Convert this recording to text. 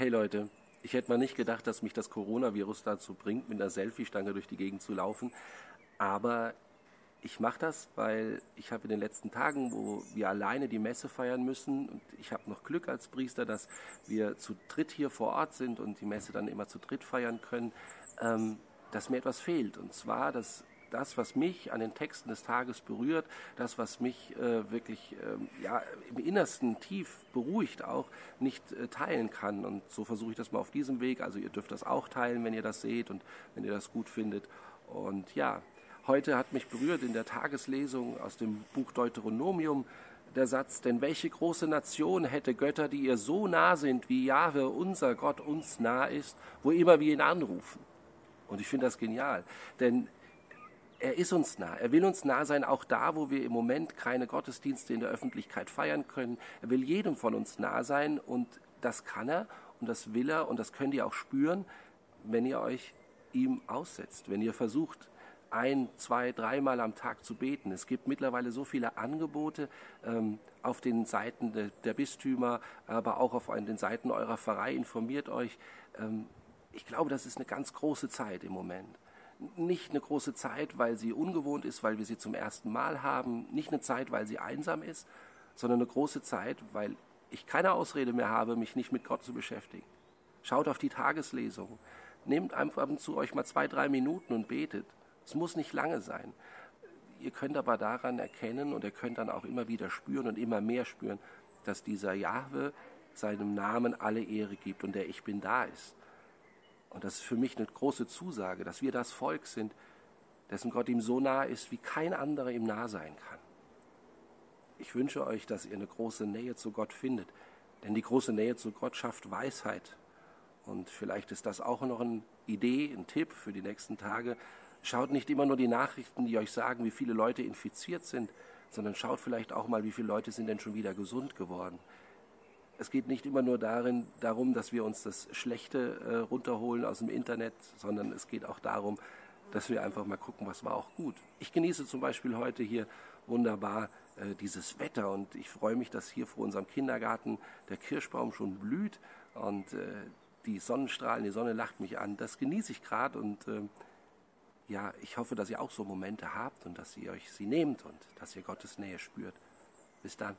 Hey Leute, ich hätte mal nicht gedacht, dass mich das Coronavirus dazu bringt, mit einer Selfie-Stange durch die Gegend zu laufen. Aber ich mache das, weil ich habe in den letzten Tagen, wo wir alleine die Messe feiern müssen, und ich habe noch Glück als Priester, dass wir zu dritt hier vor Ort sind und die Messe dann immer zu dritt feiern können, ähm, dass mir etwas fehlt. Und zwar, dass das, was mich an den Texten des Tages berührt, das, was mich äh, wirklich äh, ja, im Innersten tief beruhigt auch, nicht äh, teilen kann. Und so versuche ich das mal auf diesem Weg. Also ihr dürft das auch teilen, wenn ihr das seht und wenn ihr das gut findet. Und ja, heute hat mich berührt in der Tageslesung aus dem Buch Deuteronomium der Satz, denn welche große Nation hätte Götter, die ihr so nah sind, wie Jahwe, unser Gott, uns nah ist, wo immer wir ihn anrufen? Und ich finde das genial, denn er ist uns nah. Er will uns nah sein, auch da, wo wir im Moment keine Gottesdienste in der Öffentlichkeit feiern können. Er will jedem von uns nah sein und das kann er und das will er und das könnt ihr auch spüren, wenn ihr euch ihm aussetzt, wenn ihr versucht, ein, zwei, dreimal am Tag zu beten. Es gibt mittlerweile so viele Angebote ähm, auf den Seiten de, der Bistümer, aber auch auf den Seiten eurer Pfarrei. Informiert euch. Ähm, ich glaube, das ist eine ganz große Zeit im Moment nicht eine große Zeit, weil sie ungewohnt ist, weil wir sie zum ersten Mal haben, nicht eine Zeit, weil sie einsam ist, sondern eine große Zeit, weil ich keine Ausrede mehr habe, mich nicht mit Gott zu beschäftigen. Schaut auf die Tageslesung. Nehmt einfach ab und zu euch mal zwei, drei Minuten und betet. Es muss nicht lange sein. Ihr könnt aber daran erkennen und ihr könnt dann auch immer wieder spüren und immer mehr spüren, dass dieser Jahwe seinem Namen alle Ehre gibt und der Ich bin da ist. Und das ist für mich eine große Zusage, dass wir das Volk sind, dessen Gott ihm so nah ist, wie kein anderer ihm nah sein kann. Ich wünsche euch, dass ihr eine große Nähe zu Gott findet, denn die große Nähe zu Gott schafft Weisheit. Und vielleicht ist das auch noch eine Idee, ein Tipp für die nächsten Tage. Schaut nicht immer nur die Nachrichten, die euch sagen, wie viele Leute infiziert sind, sondern schaut vielleicht auch mal, wie viele Leute sind denn schon wieder gesund geworden es geht nicht immer nur darin, darum, dass wir uns das Schlechte äh, runterholen aus dem Internet, sondern es geht auch darum, dass wir einfach mal gucken, was war auch gut. Ich genieße zum Beispiel heute hier wunderbar äh, dieses Wetter und ich freue mich, dass hier vor unserem Kindergarten der Kirschbaum schon blüht und äh, die Sonnenstrahlen, die Sonne lacht mich an. Das genieße ich gerade und äh, ja, ich hoffe, dass ihr auch so Momente habt und dass ihr euch sie nehmt und dass ihr Gottes Nähe spürt. Bis dann.